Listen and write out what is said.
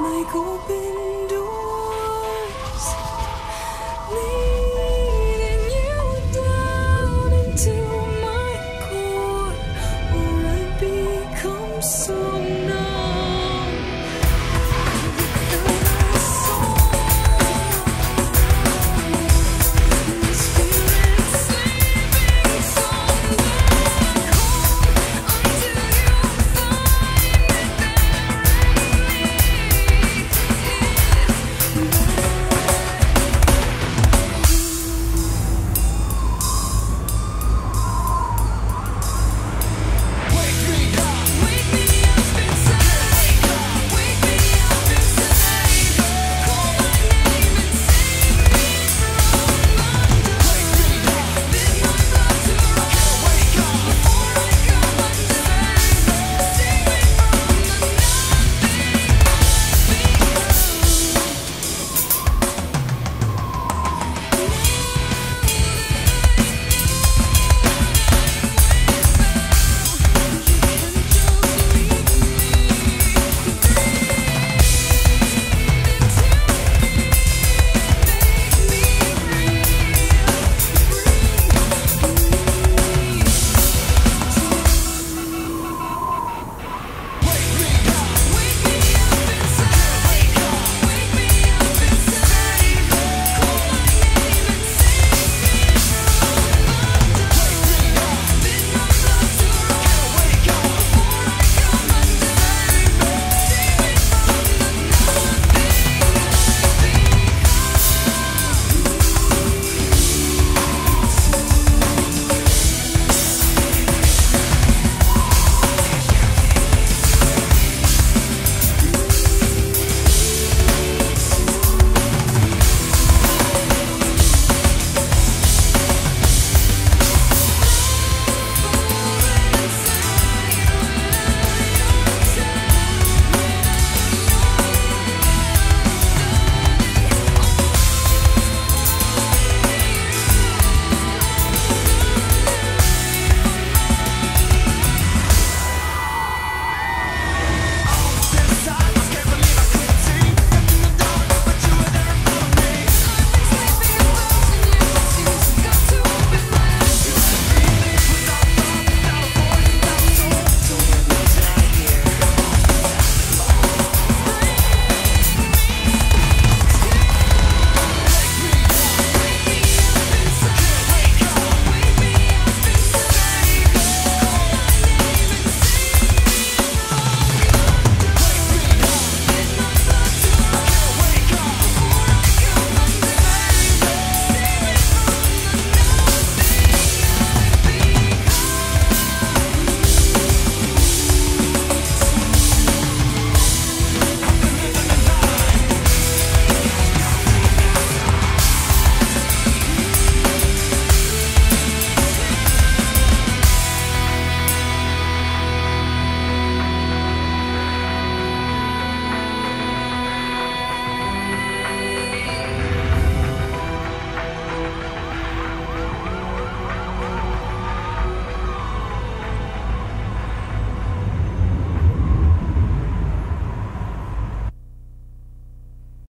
like open